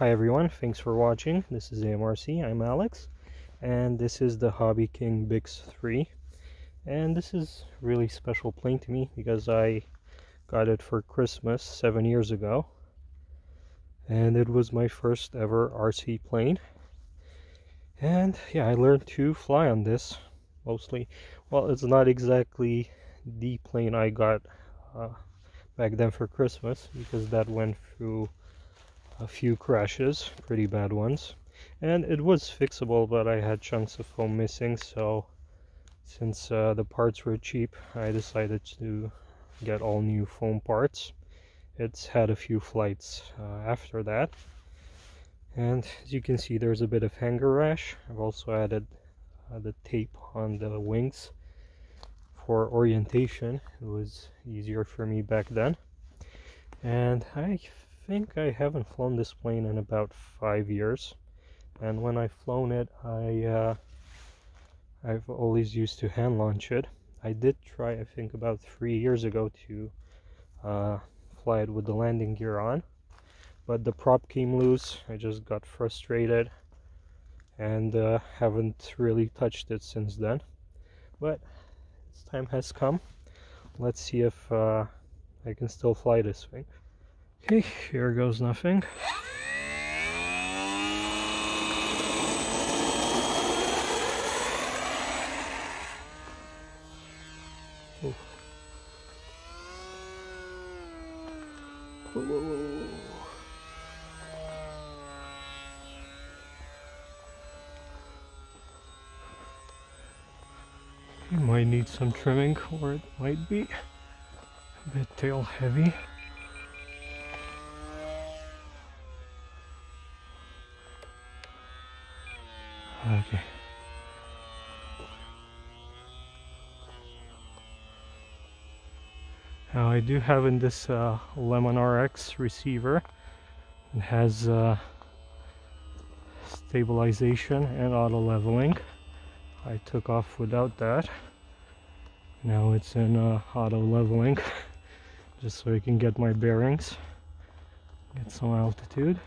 Hi everyone, thanks for watching. This is AMRC, I'm Alex, and this is the Hobby King Bix 3. And this is really special plane to me because I got it for Christmas seven years ago. And it was my first ever RC plane. And yeah, I learned to fly on this mostly. Well, it's not exactly the plane I got uh, back then for Christmas because that went through a few crashes, pretty bad ones. And it was fixable, but I had chunks of foam missing, so since uh, the parts were cheap, I decided to get all new foam parts. It's had a few flights uh, after that. And as you can see, there's a bit of hanger rash. I've also added uh, the tape on the wings for orientation. It was easier for me back then. And I think I haven't flown this plane in about five years. And when I've flown it, I uh, I've always used to hand launch it. I did try, I think, about three years ago to uh, fly it with the landing gear on, but the prop came loose. I just got frustrated and uh, haven't really touched it since then. But this time has come. Let's see if uh, I can still fly this thing. Okay, here goes nothing. You might need some trimming or it might be a bit tail heavy. Okay. Now I do have in this uh, Lemon RX receiver. It has uh, stabilization and auto leveling. I took off without that. Now it's in uh, auto leveling just so I can get my bearings, get some altitude.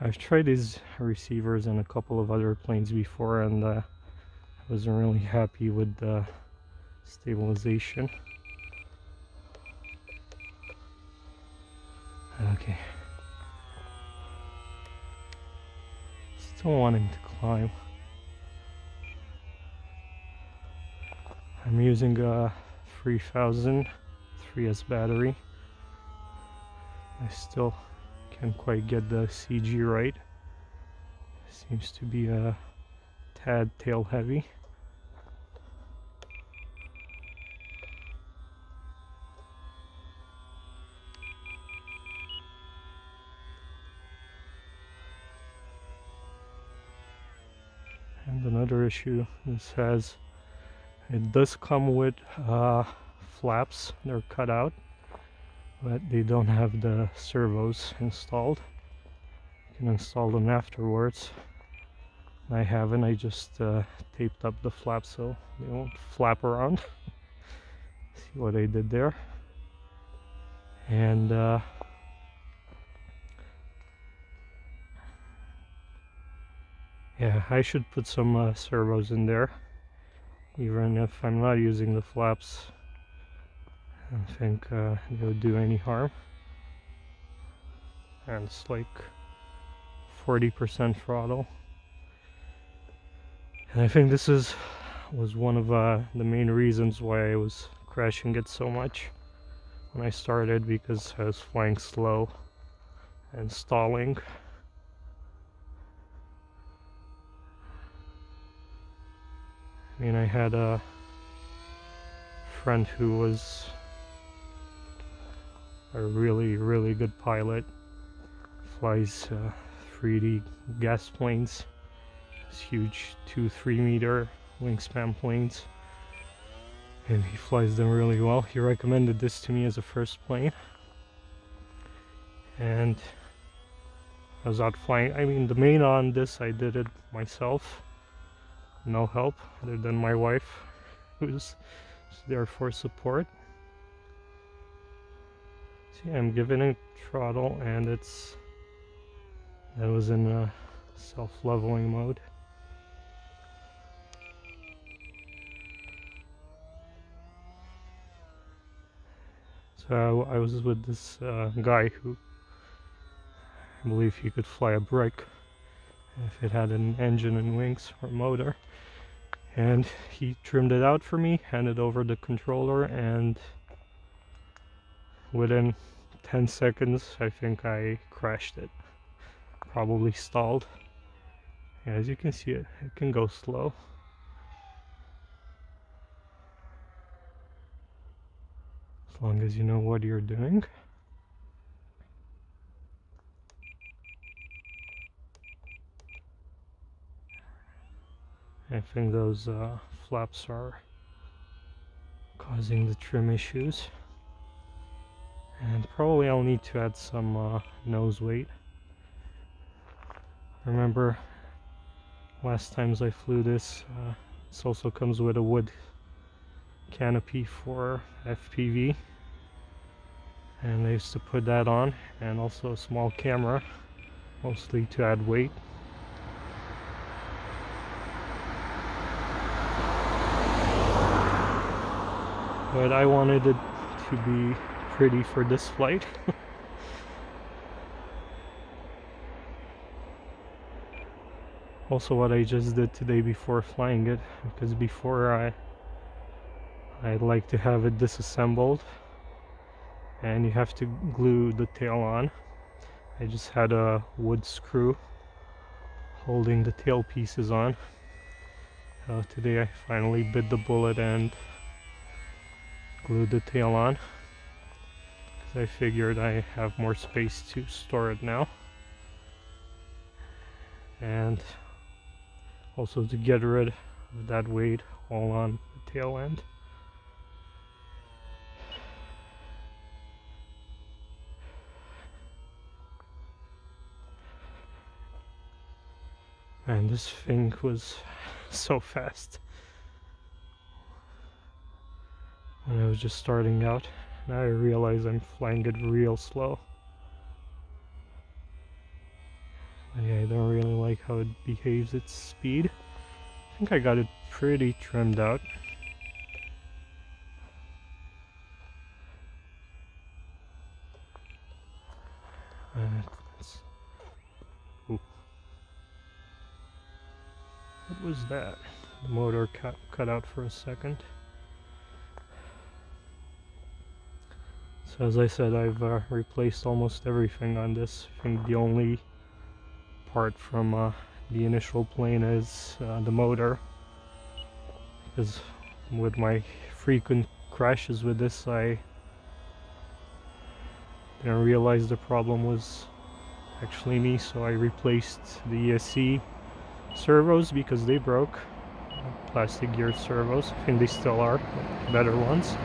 I've tried these receivers in a couple of other planes before and uh, I wasn't really happy with the stabilization. Okay. Still wanting to climb. I'm using a 3000 3S battery. I still can't quite get the CG right. Seems to be a tad tail heavy. And another issue, this has, it does come with uh, flaps, they're cut out but they don't have the servos installed. You can install them afterwards. I haven't. I just uh, taped up the flaps so they won't flap around. See what I did there. And uh, yeah I should put some uh, servos in there even if I'm not using the flaps I don't think uh, they'll do any harm. And it's like 40% throttle. And I think this is was one of uh, the main reasons why I was crashing it so much when I started because I was flying slow and stalling. I mean, I had a friend who was a really really good pilot flies uh, 3d gas planes it's huge two three meter wingspan planes and he flies them really well. He recommended this to me as a first plane. And I was out flying I mean the main on this I did it myself no help other than my wife who's there for support See, I'm giving it throttle and it's that was in a self-leveling mode. So I was with this uh, guy who I believe he could fly a Brick if it had an engine and wings or motor and he trimmed it out for me handed over the controller and within 10 seconds I think I crashed it. Probably stalled. As you can see it it can go slow. As long as you know what you're doing I think those uh, flaps are causing the trim issues. And probably I'll need to add some uh, nose weight. Remember last times I flew this uh, this also comes with a wood canopy for FPV and I used to put that on and also a small camera mostly to add weight but I wanted it to be pretty for this flight. also what I just did today before flying it because before I I like to have it disassembled and you have to glue the tail on I just had a wood screw holding the tail pieces on uh, today I finally bit the bullet and glued the tail on because I figured I have more space to store it now. And also to get rid of that weight all on the tail end. And this thing was so fast when I was just starting out. Now I realize I'm flying it real slow. Yeah, I don't really like how it behaves at speed. I think I got it pretty trimmed out. Uh, what was that? The motor cut, cut out for a second. So as I said, I've uh, replaced almost everything on this. I think the only part from uh, the initial plane is uh, the motor. Because with my frequent crashes with this, I didn't realize the problem was actually me, so I replaced the ESC servos because they broke. Plastic gear servos, I think they still are, better ones.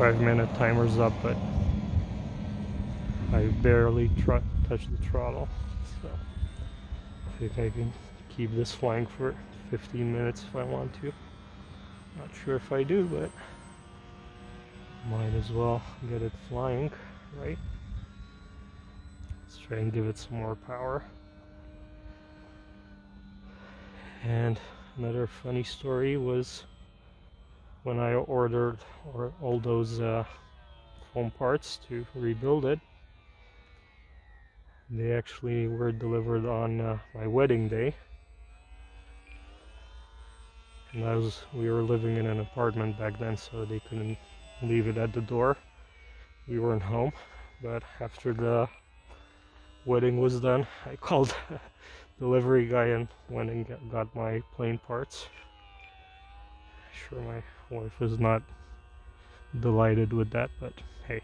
Five minute timer's up, but I barely touch the throttle. So I think I can keep this flying for 15 minutes if I want to. Not sure if I do, but might as well get it flying, right? Let's try and give it some more power. And another funny story was when I ordered or all those uh, foam parts to rebuild it. They actually were delivered on uh, my wedding day. And I was we were living in an apartment back then so they couldn't leave it at the door. We weren't home but after the wedding was done I called the delivery guy and went and got my plane parts. Sure my wife was not delighted with that, but hey.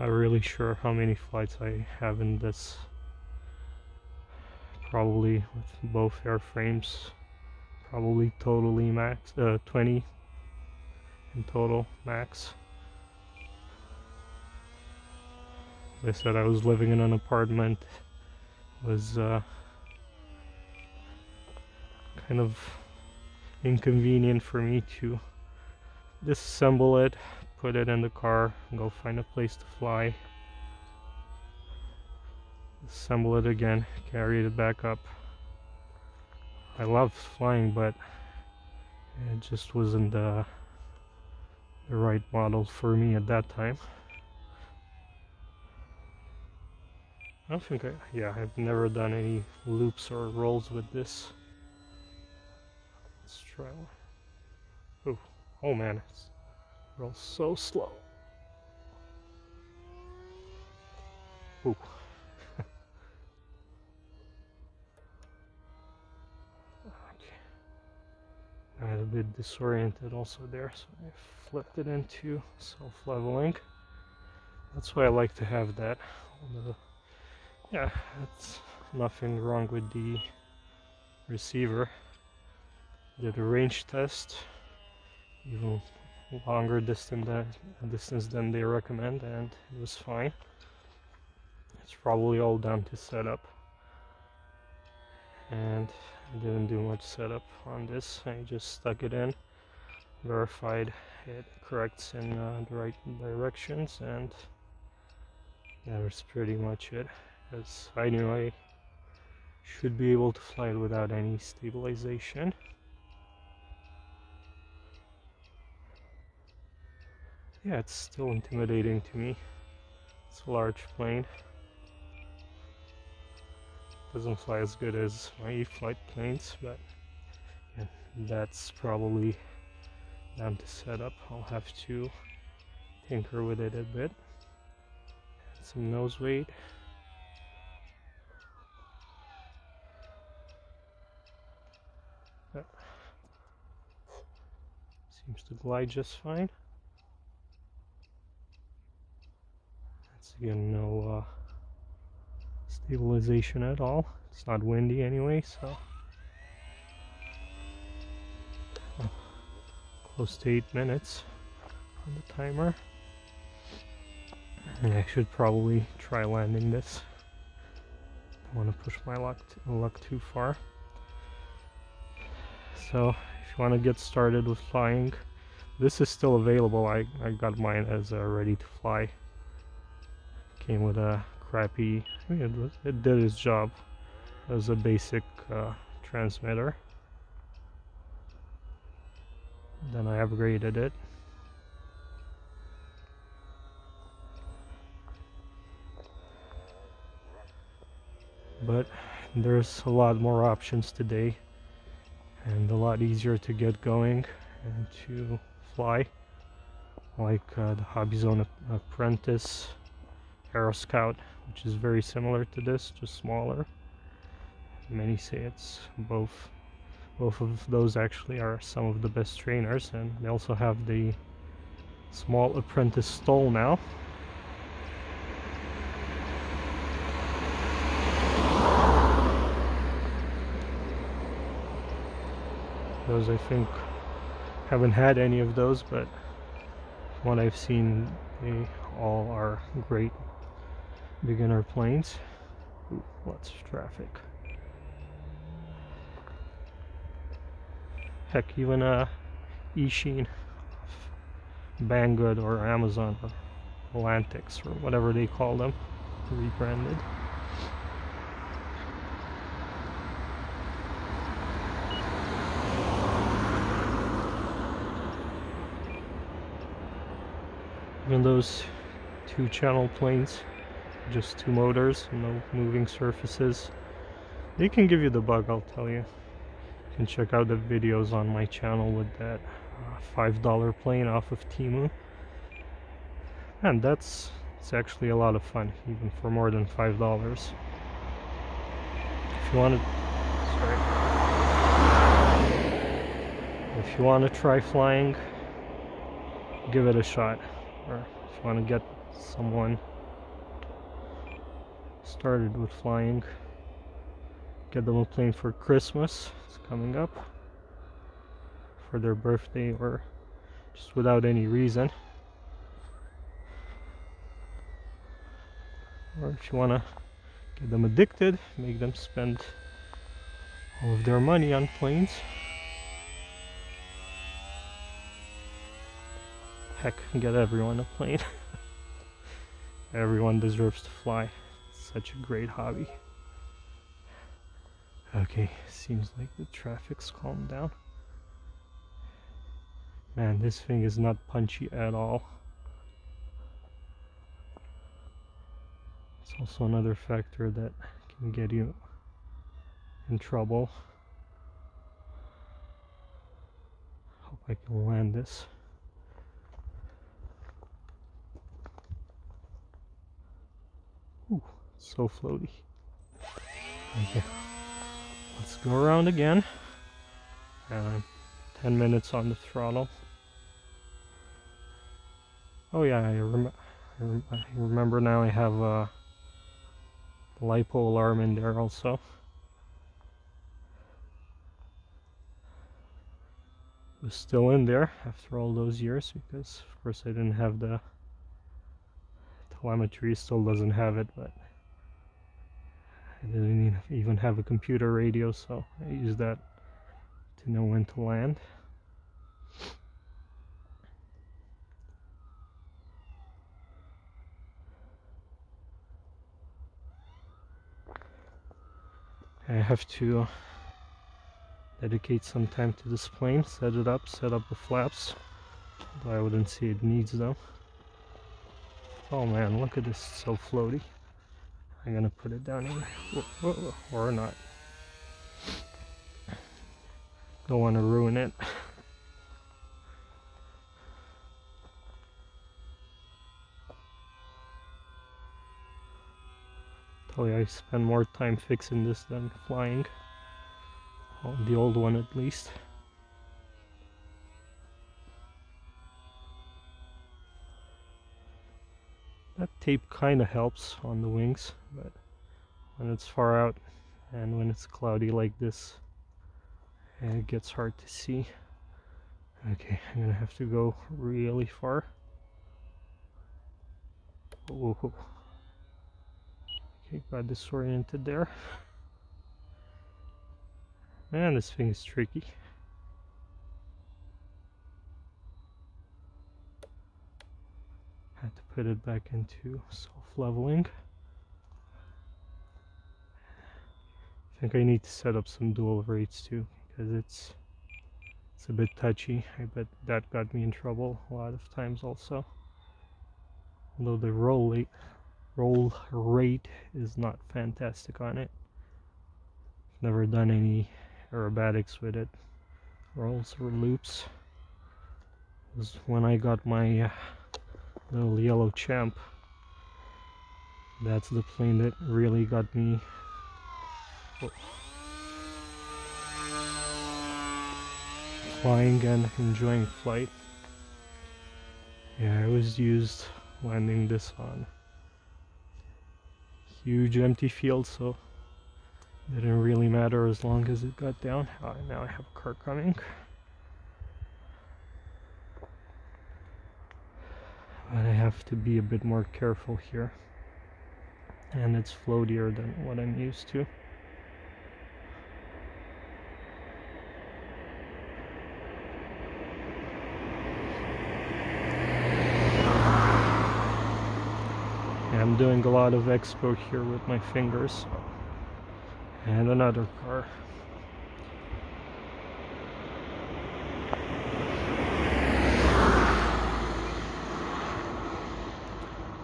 Not really sure how many flights I have in this. Probably with both airframes, probably totally max, uh, 20 in total max. I said, I was living in an apartment, was uh, kind of inconvenient for me to disassemble it, put it in the car, go find a place to fly, assemble it again, carry it back up. I love flying, but it just wasn't the, the right model for me at that time. I don't think I, yeah, I've never done any loops or rolls with this. Let's one. Oh, man, it's rolls so slow. Ooh. I had a bit disoriented also there, so I flipped it into self-leveling. That's why I like to have that. yeah, that's nothing wrong with the receiver. Did a range test, even longer distance than, distance than they recommend, and it was fine. It's probably all down to setup. And I didn't do much setup on this. I just stuck it in, verified it corrects in uh, the right directions, and that was pretty much it. As I knew I should be able to fly it without any stabilization. Yeah, it's still intimidating to me. It's a large plane doesn't fly as good as my E-flite planes, but yeah, that's probably down to setup. I'll have to tinker with it a bit. Some nose weight. Seems to glide just fine. Again no uh, stabilization at all. It's not windy anyway, so oh, close to eight minutes on the timer. And I should probably try landing this. I want to push my luck, luck too far. So if you want to get started with flying, this is still available. I, I got mine as uh, ready to fly. Came with a crappy. I mean, it, was, it did its job as a basic uh, transmitter. Then I upgraded it. But there's a lot more options today and a lot easier to get going and to fly like uh, the Hobby Zone Apprentice Aero Scout which is very similar to this, just smaller. Many say it's both. Both of those actually are some of the best trainers, and they also have the small apprentice STOL now. Those I think haven't had any of those, but what I've seen, they all are great beginner planes. Ooh, lots of traffic. Heck, even uh, Eachine, Banggood or Amazon or Atlantics or whatever they call them, rebranded. Even those two channel planes just two motors, no moving surfaces. They can give you the bug, I'll tell you. You can check out the videos on my channel with that uh, $5 plane off of Temu. And that's it's actually a lot of fun, even for more than $5. If you want to... Sorry. If you want to try flying, give it a shot. Or if you want to get someone started with flying. Get them a plane for Christmas. It's coming up. For their birthday or just without any reason. Or if you wanna get them addicted, make them spend all of their money on planes. Heck, get everyone a plane. everyone deserves to fly. Such a great hobby. Okay, seems like the traffic's calmed down. Man, this thing is not punchy at all. It's also another factor that can get you in trouble. Hope I can land this. Ooh, so floaty. Okay, let's go around again. Uh, 10 minutes on the throttle. Oh yeah, I, rem I, rem I remember now I have a LiPo alarm in there also. It was still in there after all those years because of course I didn't have the telemetry still doesn't have it but I didn't even have a computer radio so I used that to know when to land. I have to dedicate some time to this plane, set it up, set up the flaps. I wouldn't say it needs them. Oh man, look at this, so floaty. I'm gonna put it down here, or not. Don't want to ruin it. You I spend more time fixing this than flying. Well, the old one at least. That tape kind of helps on the wings, but when it's far out and when it's cloudy like this, it gets hard to see. Okay, I'm gonna have to go really far. Whoa. Okay, got disoriented there. Man, this thing is tricky. It back into self-leveling. I think I need to set up some dual rates too because it's it's a bit touchy. I bet that got me in trouble a lot of times also. Although the roll rate, roll rate is not fantastic on it. Never done any aerobatics with it. Rolls or loops. was when I got my uh, little yellow champ. That's the plane that really got me. Flying and enjoying flight. Yeah, I was used landing this on huge empty field, so it didn't really matter as long as it got down. Uh, now I have a car coming. But I have to be a bit more careful here. And it's floatier than what I'm used to. I'm doing a lot of expo here with my fingers. And another car.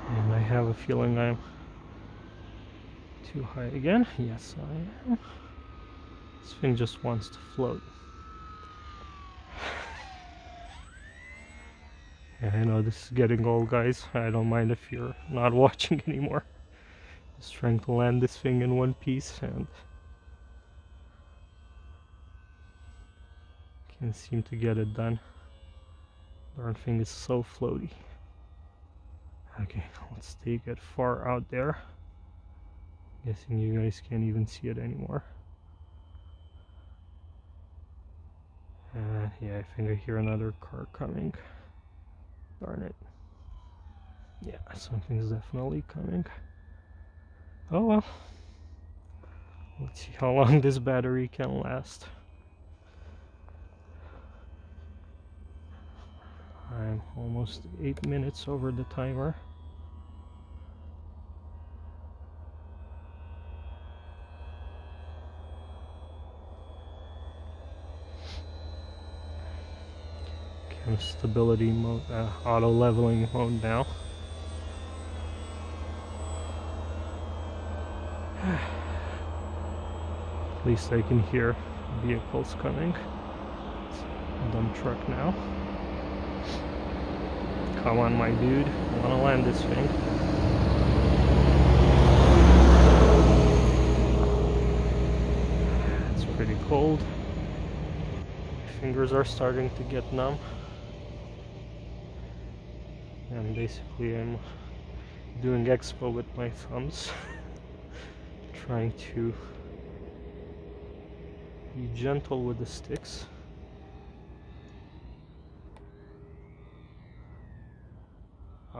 And I have a feeling I'm too high again. Yes, I am. This thing just wants to float. Yeah, I know this is getting old, guys. I don't mind if you're not watching anymore. Just trying to land this thing in one piece and can't seem to get it done. Darn thing is so floaty. Okay, let's take it far out there. Guessing you guys can't even see it anymore. Uh, yeah, I think I hear another car coming. Darn it. Yeah, something's definitely coming. Oh well. Let's see how long this battery can last. I'm almost 8 minutes over the timer. Cam stability mode, uh, auto leveling mode now. At least I can hear vehicles coming. It's a dump truck now. Come on, my dude. I want to land this thing. It's pretty cold. My fingers are starting to get numb. And basically I'm doing expo with my thumbs. Trying to be gentle with the sticks.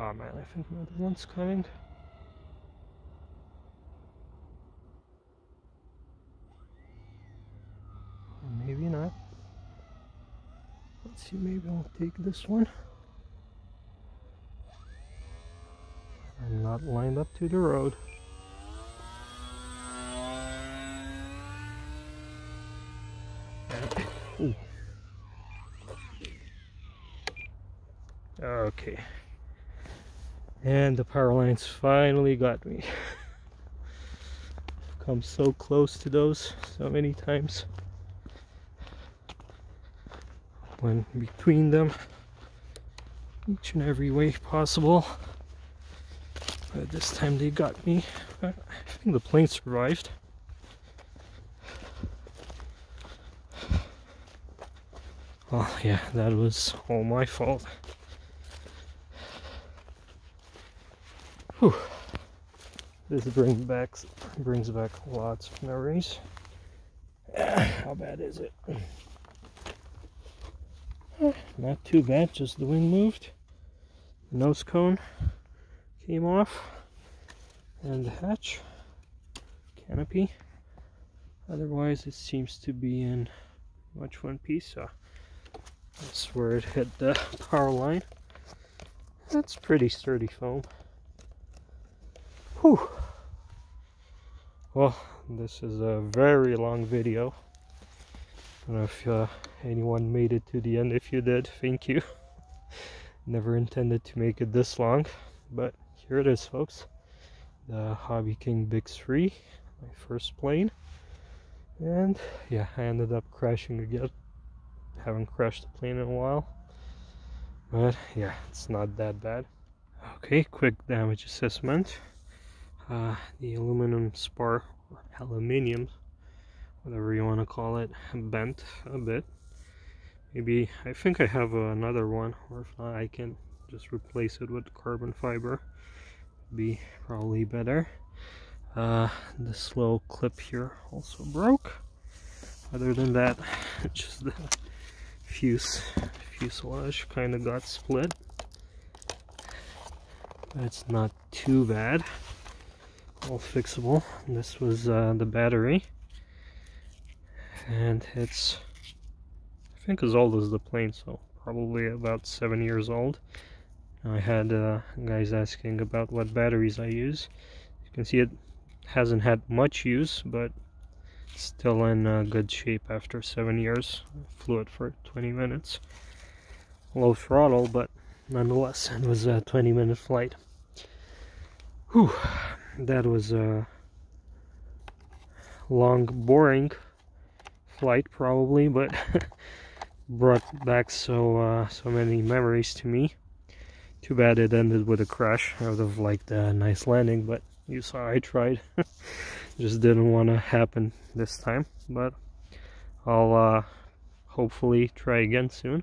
Oh man, I think another one's coming. Maybe not. Let's see, maybe I'll take this one. I'm not lined up to the road. Okay. And the power lines finally got me. Come so close to those so many times. Went between them each and every way possible. But this time they got me. I think the plane survived. Oh yeah, that was all my fault. Whew. This brings back brings back lots of memories. How bad is it? Not too bad, just the wind moved. Nose cone came off. And the hatch canopy. Otherwise it seems to be in much one piece. So that's where it hit the power line. That's pretty sturdy foam. Whew. Well, this is a very long video. I don't know if uh, anyone made it to the end. If you did, thank you. Never intended to make it this long, but here it is, folks. The Hobby King Bix 3, my first plane. And yeah, I ended up crashing again haven't crashed the plane in a while but yeah it's not that bad okay quick damage assessment uh, the aluminum spar or aluminium whatever you want to call it bent a bit. Maybe I think I have another one or if not I can just replace it with carbon fiber. Be probably better. Uh, this little clip here also broke. Other than that just the fuse fuselage kind of got split. That's not too bad all fixable. This was uh, the battery. And it's I think as old as the plane so probably about seven years old. I had uh, guys asking about what batteries I use. You can see it hasn't had much use but still in uh, good shape after seven years. Flew it for 20 minutes. Low throttle but nonetheless it was a 20 minute flight. Whew, that was a long boring flight probably but brought back so uh, so many memories to me. Too bad it ended with a crash. I would have liked a nice landing but you saw I tried. Just didn't want to happen this time but I'll uh, hopefully try again soon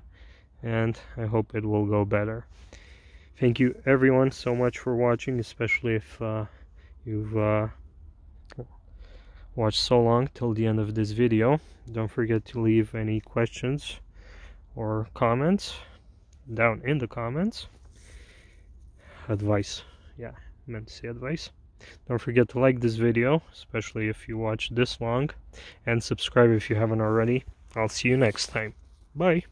and I hope it will go better. Thank you everyone so much for watching especially if uh, you've uh, watched so long till the end of this video don't forget to leave any questions or comments down in the comments advice yeah I meant to say advice don't forget to like this video, especially if you watch this long, and subscribe if you haven't already. I'll see you next time. Bye!